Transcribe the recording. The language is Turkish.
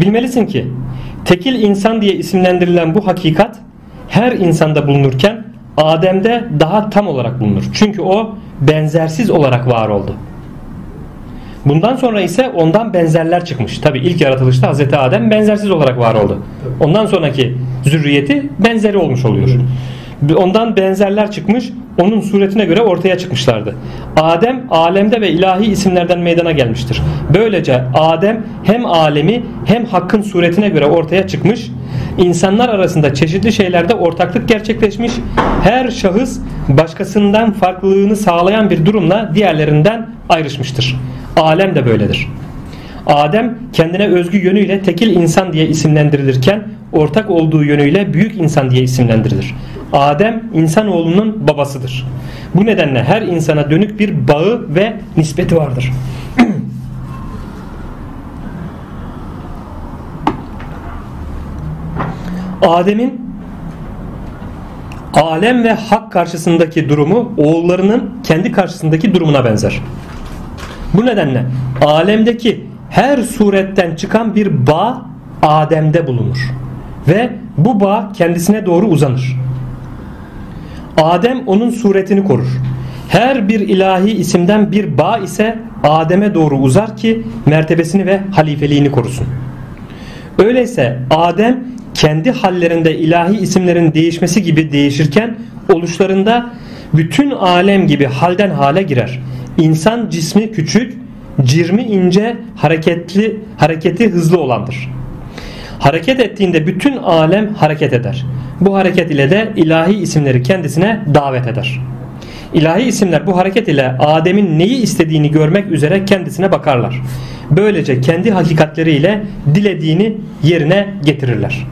Bilmelisin ki tekil insan diye isimlendirilen bu hakikat her insanda bulunurken Adem'de daha tam olarak bulunur. Çünkü o benzersiz olarak var oldu. Bundan sonra ise ondan benzerler çıkmış. Tabi ilk yaratılışta Hazreti Adem benzersiz olarak var oldu. Ondan sonraki zürriyeti benzeri olmuş oluyor. Ondan benzerler çıkmış, onun suretine göre ortaya çıkmışlardı. Adem alemde ve ilahi isimlerden meydana gelmiştir. Böylece Adem hem alemi hem hakkın suretine göre ortaya çıkmış. İnsanlar arasında çeşitli şeylerde ortaklık gerçekleşmiş. Her şahıs başkasından farklılığını sağlayan bir durumla diğerlerinden ayrışmıştır. Alem de böyledir. Adem kendine özgü yönüyle tekil insan diye isimlendirilirken ortak olduğu yönüyle büyük insan diye isimlendirilir. Adem insanoğlunun babasıdır. Bu nedenle her insana dönük bir bağı ve nispeti vardır. Adem'in alem ve hak karşısındaki durumu oğullarının kendi karşısındaki durumuna benzer. Bu nedenle alemdeki her suretten çıkan bir bağ Adem'de bulunur. Ve bu bağ kendisine doğru uzanır. Adem onun suretini korur. Her bir ilahi isimden bir bağ ise Adem'e doğru uzar ki mertebesini ve halifeliğini korusun. Öyleyse Adem kendi hallerinde ilahi isimlerin değişmesi gibi değişirken oluşlarında bütün alem gibi halden hale girer. İnsan cismi küçük, cirmi ince, hareketli, hareketi hızlı olandır. Hareket ettiğinde bütün alem hareket eder. Bu hareket ile de ilahi isimleri kendisine davet eder. İlahi isimler bu hareket ile Adem'in neyi istediğini görmek üzere kendisine bakarlar. Böylece kendi hakikatleriyle dilediğini yerine getirirler.